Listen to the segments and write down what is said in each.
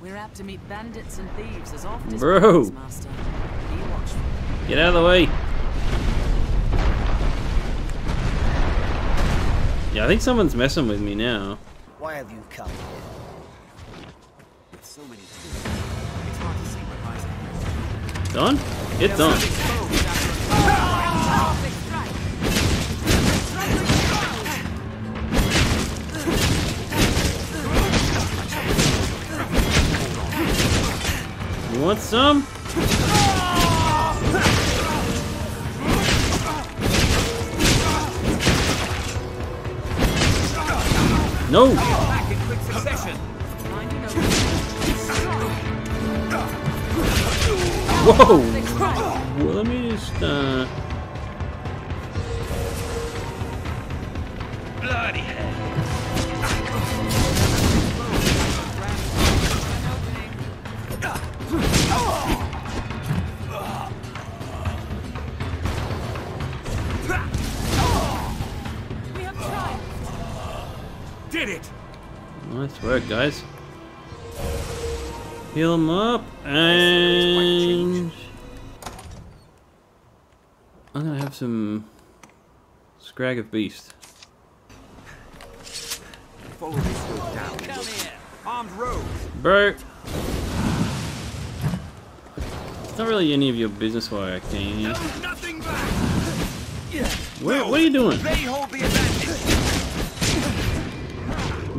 We're apt to meet bandits and thieves as often as Bro. Master. Be watchful. Get out of the way. Yeah, I think someone's messing with me now. Why have you come here? With so many tools, it's hard to see what lies ahead. Done? It's done. You want some? No! Whoa! Well, let me just, uh... Bloody hell. Nice work, guys. Heal him up, and... I'm gonna have some... Scrag of Beast. Follow this road down. Down here. Armed rogues. Bro! It's not really any of your business why I came here. Nothing back. Where, what are you doing? They hold the advantage.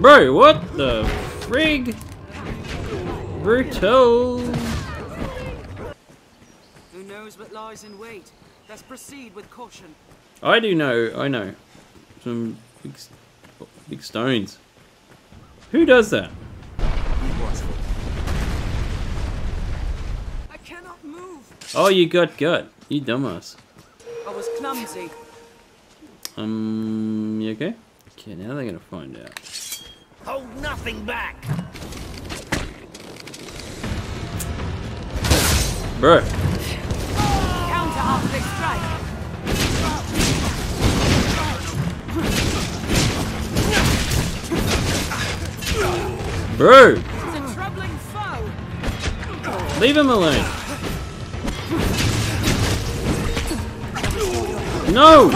Bro, what the frig? Brutal! Who knows what lies in wait? Let's proceed with caution. I do know, I know. Some big, big stones. Who does that? I cannot move. Oh, you got gut. You dumbass. I was clumsy. Um, you okay? Okay, now they're gonna find out. Hold nothing back! Bruh. Counter Arctic strike. bro, It's a troubling foe. leave him alone. No!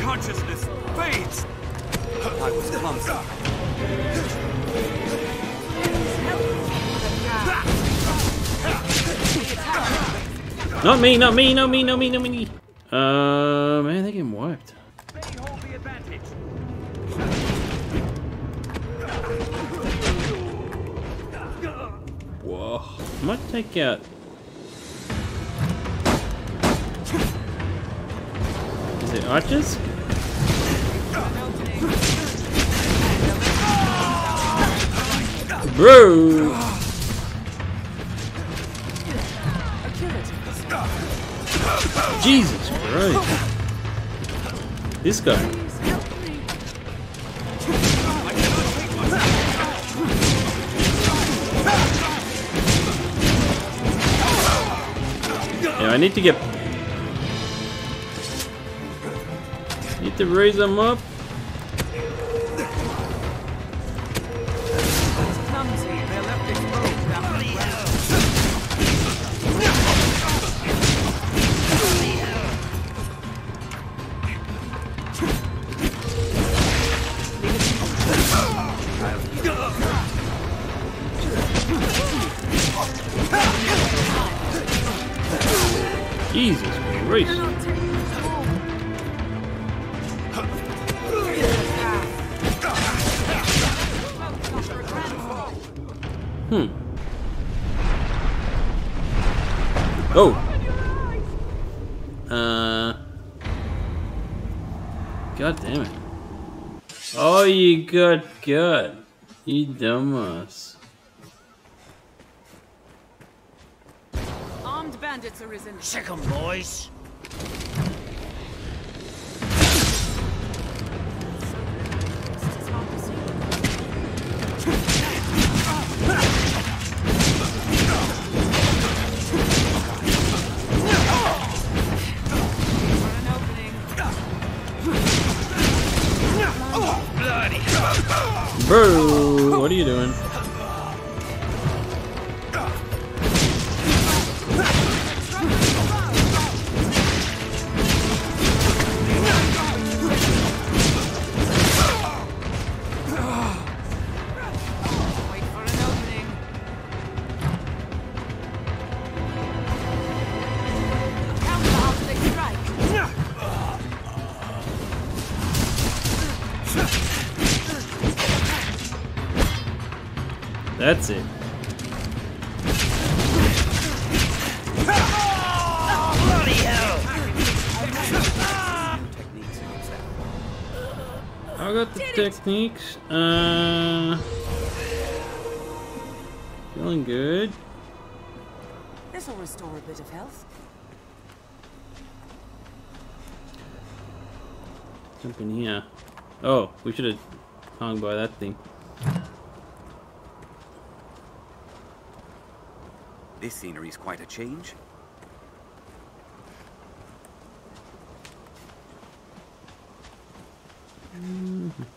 Consciousness fades. I was clumsy. Not me, not me, not me, not me, not me. Uh, man, they're getting wiped. They. Whoa. Might take out. Is it archers? Bro! Jesus Christ. This guy. Yeah, I need to get. Need to raise them up. Jesus Christ. Hmm. Oh. Uh. God damn it. Oh, you got good. You dumbass. Armed bandits arisen. Sick 'em, boys! It's hard to see. an opening. Bloody Bro, what are you doing? That's it. Bloody hell! Techniques to use that. I got the techniques. Uh, feeling good. This'll restore a bit of health. Jump in here. Oh, we should have hung by that thing. This scenery's quite a change.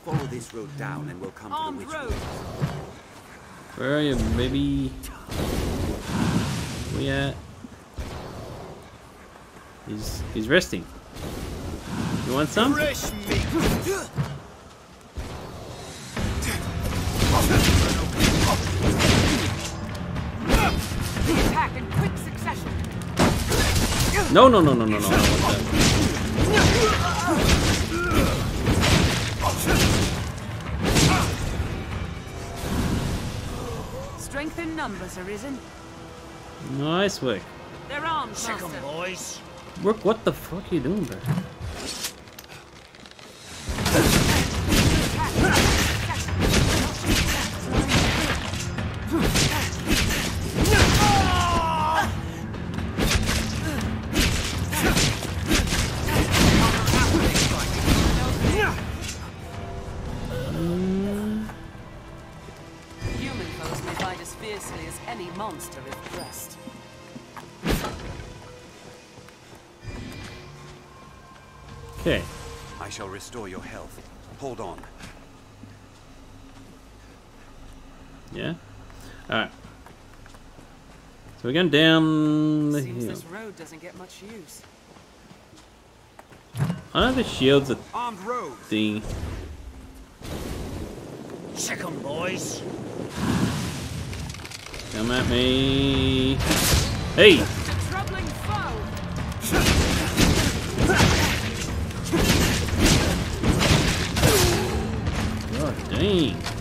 Follow this road down and we'll come to the Armed witch road. Where are you, baby? We at? He's he's resting. You want some? Fresh! Attack in quick succession. No, no, no, no, no, no. I don't want that. Strength in numbers, Arisen. Nice work. They're armed, Sick 'em, Master. boys. Rook, what the fuck are you doing, bro? As fiercely as any monster if pressed. Okay. I shall restore your health. Hold on. Yeah. All right. So we're going down the Seems hill. this road doesn't get much use. I know the shield's a Armed road. thing. Sick 'em, boys. Come at me. Hey! God dang.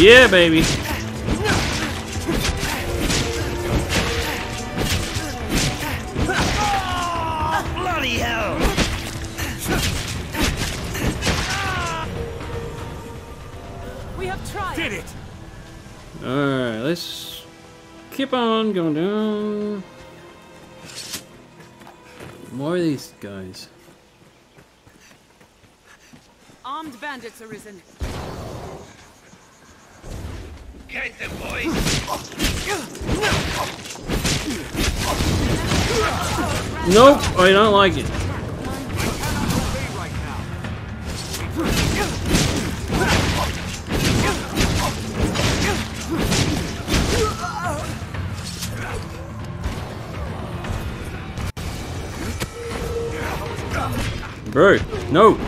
Yeah, baby. Bloody hell! We have tried. Did it! Alright, let's keep on going down. More of these guys. Armed bandits arisen. Them, boys! Nope, I don't like it. Bro. No.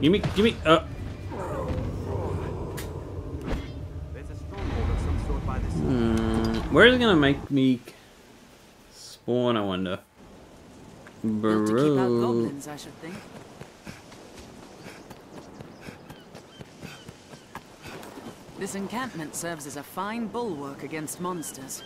Gimme, gimme, uh. There's a stronghold of some sort by this. Hmm, where's it gonna make me spawn, I wonder? Not to keep out Bro. goblins, I should think. This encampment serves as a fine bulwark against monsters.